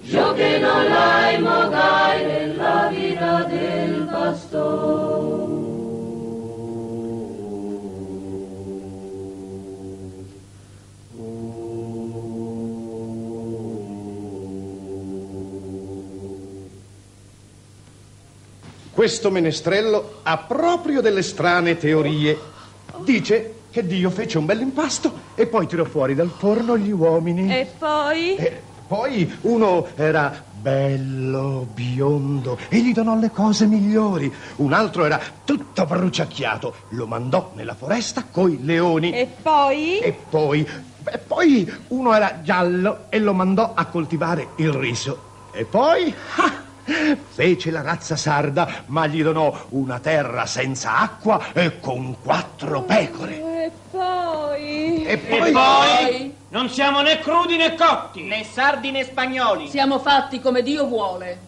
Yo che non la mogai nella vita del pastore. Questo menestrello ha proprio delle strane teorie. Dice che Dio fece un bell'impasto e poi tirò fuori dal forno gli uomini. E poi? Eh, poi uno era bello, biondo e gli donò le cose migliori. Un altro era tutto bruciacchiato, lo mandò nella foresta coi leoni. E poi? E poi, e poi uno era giallo e lo mandò a coltivare il riso. E poi... ah, Fece la razza sarda, ma gli donò una terra senza acqua e con quattro pecore. E poi? E E poi... non siamo né crudi né cotti. Né sardi né spagnoli. Siamo fatti come Dio vuole.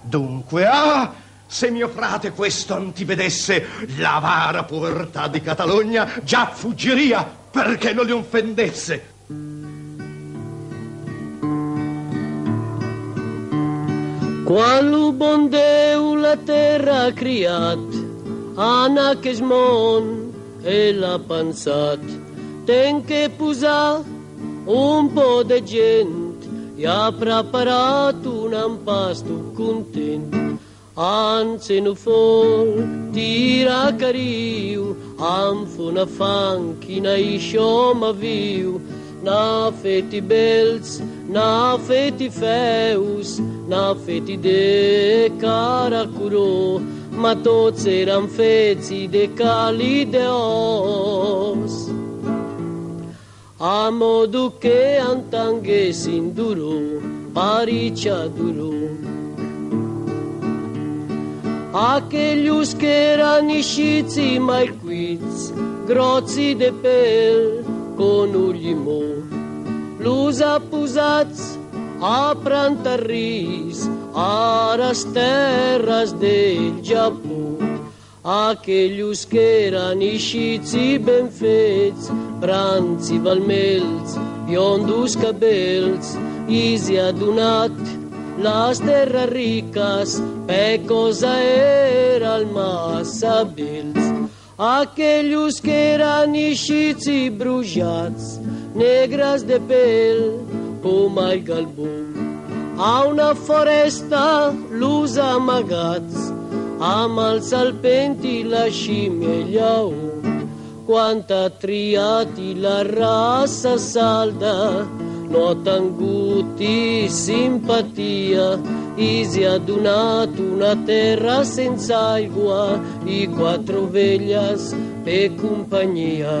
Dunque, ah, se mio frate questo antivedesse, l'avara povertà di Catalogna già fuggiria perché non li offendesse. Quando bon Deu la terra ha criat, Anna che smon e l'ha pensat, tenke pusa un po' de gente e ha preparat un impasto contento. Anzi, no fol tira cario, anfona fanchina i scioma viu, na feti bels, na feti feus, na feti de caracuro, ma toți eram feții de cali de os. A modo che antanghessin durò, pariccia durò. Aquellos que eran iscizi mai quiz, grozzi de pel, con ullimò. Lus apusats a prantarris, a las terras del Giappò. aquells que eren eixits i ben fets, brans i balmells, biondos cabells, i s'hi ha donat les terres riques, pecosa era el massa vells. Aquells que eren eixits i brujats, negres de pèl, com el galbó. A una foresta l'ús amagats, amb els serpenti, la scimmia e lleó. Quanta triati la raça salda, no ha tingut i simpatia, i si ha donat una terra senza aigua i quattro ovelles per compagnia.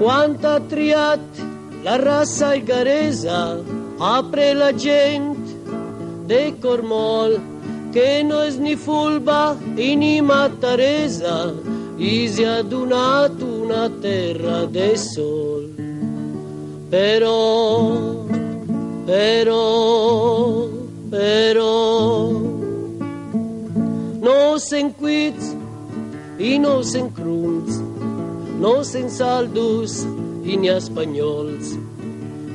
Quanta ha triat la raça algaresa, apre la gent de Cormol, Que no es ni fulba e ni mattaresa, e si è adunata una terra de sol. Pero, pero, pero no se inquiz y no se incrunz, no se insaldus y ni a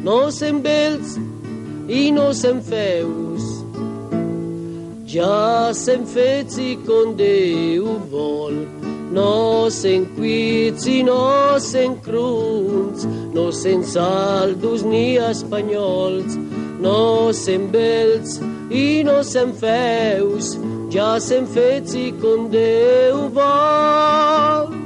no se in bels e non se feus, Già sem feci con Deu vol, nos en quizi, nos en cruns, nos en saldos ni espanyols, nos en vells i nos en feus, ja sem feci con Deu vol.